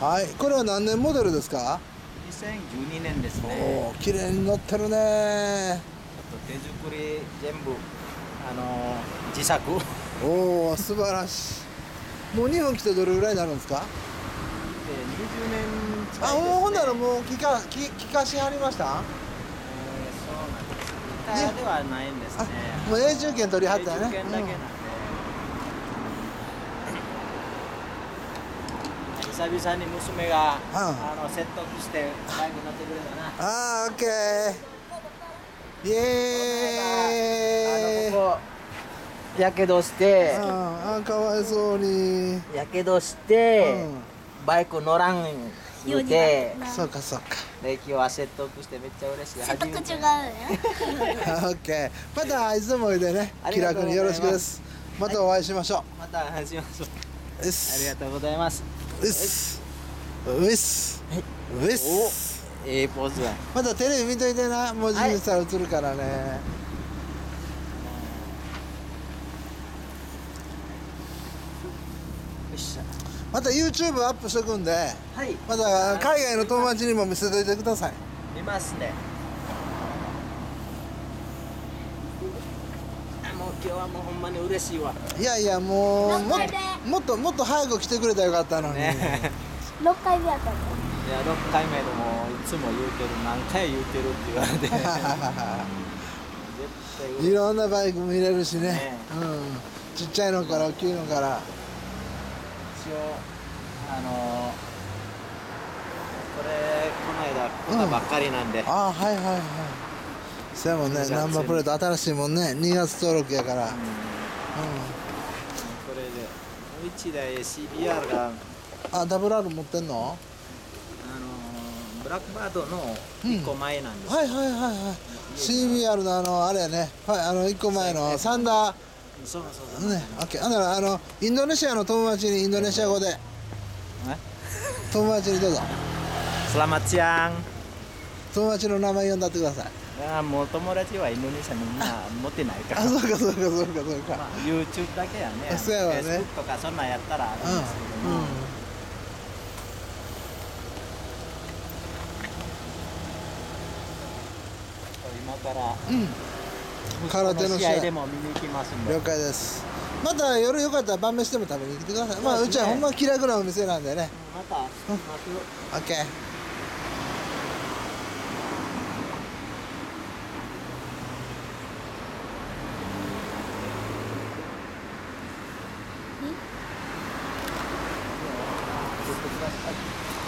はいこれは何年モデルですか？2012年ですおね。お綺麗に乗ってるね。ちょっと手作り全部あの自作。でおお素晴らしい。もう日本来てどれぐらいになるんですか？20年近いね、もうほんならもう聞か聞聞かしはりました？えーそうなんです。イタリアではないんですね。あもう永住権取りはったよね。永住権だけなんで、久々に娘が、あの説得してバイク乗ってくれたな。ああオッケーイエーイ。あのここやけどしてああかわいそうに。やけどして、うん。バイク乗らん言うてそうかそうか。で今日は説得してめっちゃ嬉しい。説得違うよオッケーまたいつでもおいでね気楽によろしくです。またお会いしましょまた話しましょう。す。ありがとうございますうっす。うっす。うっすええポーズだ。またテレビ見といてな文字にしたら映るからね。よっしゃ。また YouTube アップしとくんで。はい。また海外の友達にも見せといてください。見ますねあもう今日はもうほんまに嬉しいわ。いやいやもうももっともっと早く来てくれたらよかったのに、ね6回目やったの。いや6回目でもいつも言うけど何回言うてるって言われて。絶対い。ろんなバイク見れるしね。ね。うん、ちっちゃいのから大きいのから。一応あのこれこの間買ったばっかりなんで、ああはいはいはいそやもんね。ナンバープレート新しいもんね。2月登録やから。うん。これでもう一台 CBR が。あダブル R 持ってんの？あのブラックバードの1個前なんです、はいはいはいはい。CBR のあのあれやね。はいあの1個前のサンダそうそうそうーねオッケー。あだからあのインドネシアの友達にインドネシア語で。友達にどうぞ。Selamat siang 友達の名前呼んだってくださいあもう友達はインドネシアにみんな持ってないから。あそうかそうかそうかそうか。まあ、YouTube だけやね。そうやわね。Facebook とかそんなんやったらあるんですけども、うん、うん。今からうん、空手の試合。でも見に行きますんで。了解です。また夜よかったら晩飯でも食べに来てください。まあうちはほんま気楽なお店なんでね。また待つ。OK 言ってください。